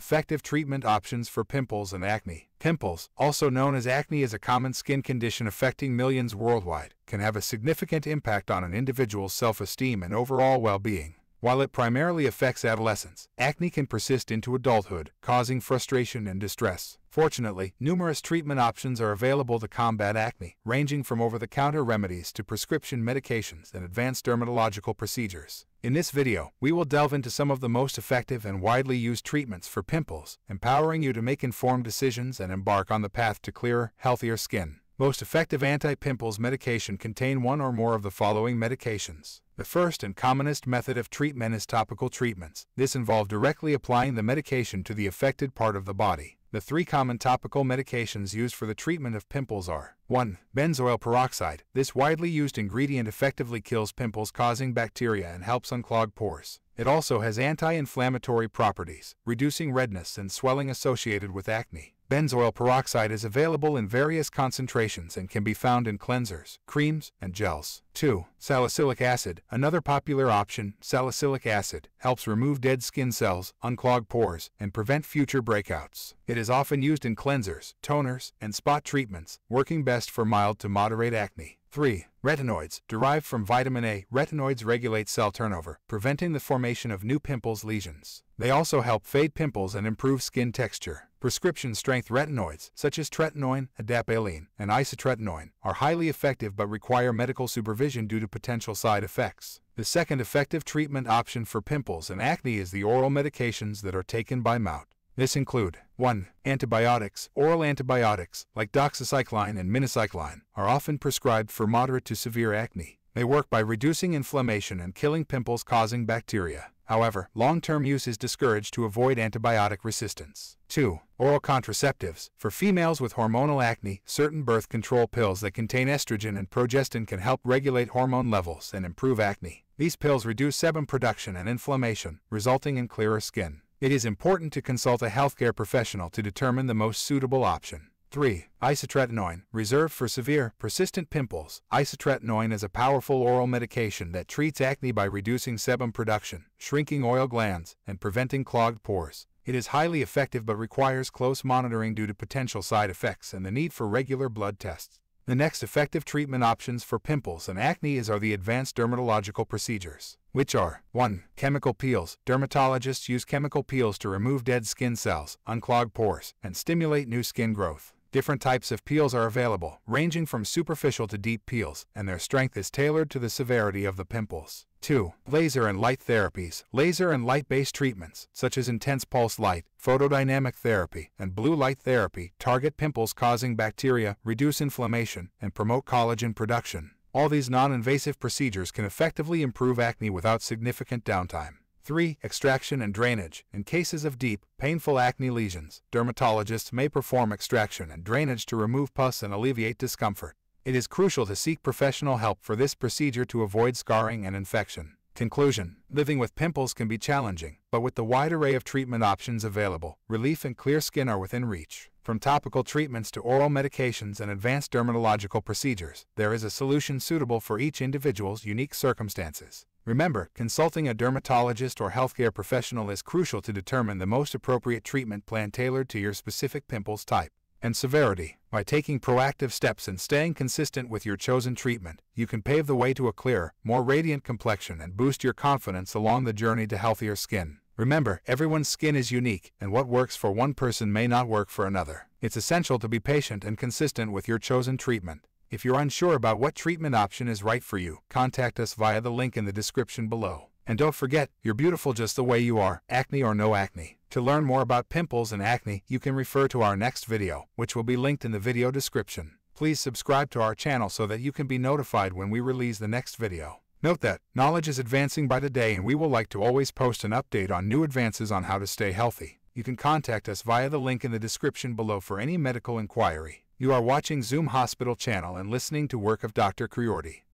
Effective treatment options for pimples and acne. Pimples, also known as acne, is a common skin condition affecting millions worldwide, can have a significant impact on an individual's self-esteem and overall well-being. While it primarily affects adolescents, acne can persist into adulthood, causing frustration and distress. Fortunately, numerous treatment options are available to combat acne, ranging from over-the-counter remedies to prescription medications and advanced dermatological procedures. In this video, we will delve into some of the most effective and widely used treatments for pimples, empowering you to make informed decisions and embark on the path to clearer, healthier skin. Most effective anti-pimples medication contain one or more of the following medications. The first and commonest method of treatment is topical treatments. This involves directly applying the medication to the affected part of the body. The three common topical medications used for the treatment of pimples are 1. Benzoyl peroxide. This widely used ingredient effectively kills pimples causing bacteria and helps unclog pores. It also has anti-inflammatory properties, reducing redness and swelling associated with acne. Benzoyl peroxide is available in various concentrations and can be found in cleansers, creams, and gels. 2. Salicylic acid. Another popular option, salicylic acid, helps remove dead skin cells, unclog pores, and prevent future breakouts. It is often used in cleansers, toners, and spot treatments, working best for mild to moderate acne. 3. Retinoids. Derived from vitamin A, retinoids regulate cell turnover, preventing the formation of new pimples lesions. They also help fade pimples and improve skin texture. Prescription-strength retinoids, such as tretinoin, adapalene, and isotretinoin, are highly effective but require medical supervision due to potential side effects. The second effective treatment option for pimples and acne is the oral medications that are taken by mouth. This include 1. Antibiotics. Oral antibiotics, like doxycycline and minocycline, are often prescribed for moderate to severe acne. They work by reducing inflammation and killing pimples causing bacteria. However, long-term use is discouraged to avoid antibiotic resistance. 2. Oral contraceptives. For females with hormonal acne, certain birth control pills that contain estrogen and progestin can help regulate hormone levels and improve acne. These pills reduce sebum production and inflammation, resulting in clearer skin. It is important to consult a healthcare professional to determine the most suitable option. 3. Isotretinoin, reserved for severe, persistent pimples. Isotretinoin is a powerful oral medication that treats acne by reducing sebum production, shrinking oil glands, and preventing clogged pores. It is highly effective but requires close monitoring due to potential side effects and the need for regular blood tests. The next effective treatment options for pimples and acne is are the advanced dermatological procedures, which are 1. Chemical peels. Dermatologists use chemical peels to remove dead skin cells, unclog pores, and stimulate new skin growth. Different types of peels are available, ranging from superficial to deep peels, and their strength is tailored to the severity of the pimples. 2. Laser and light therapies. Laser and light-based treatments, such as intense pulse light, photodynamic therapy, and blue light therapy, target pimples causing bacteria, reduce inflammation, and promote collagen production. All these non-invasive procedures can effectively improve acne without significant downtime. 3. Extraction and drainage. In cases of deep, painful acne lesions, dermatologists may perform extraction and drainage to remove pus and alleviate discomfort. It is crucial to seek professional help for this procedure to avoid scarring and infection. Conclusion Living with pimples can be challenging, but with the wide array of treatment options available, relief and clear skin are within reach. From topical treatments to oral medications and advanced dermatological procedures, there is a solution suitable for each individual's unique circumstances. Remember, consulting a dermatologist or healthcare professional is crucial to determine the most appropriate treatment plan tailored to your specific pimples type and severity. By taking proactive steps and staying consistent with your chosen treatment, you can pave the way to a clearer, more radiant complexion and boost your confidence along the journey to healthier skin. Remember, everyone's skin is unique, and what works for one person may not work for another. It's essential to be patient and consistent with your chosen treatment. If you're unsure about what treatment option is right for you, contact us via the link in the description below. And don't forget, you're beautiful just the way you are, acne or no acne. To learn more about pimples and acne, you can refer to our next video, which will be linked in the video description. Please subscribe to our channel so that you can be notified when we release the next video. Note that, knowledge is advancing by the day and we will like to always post an update on new advances on how to stay healthy. You can contact us via the link in the description below for any medical inquiry. You are watching Zoom Hospital channel and listening to work of Dr. Kayode.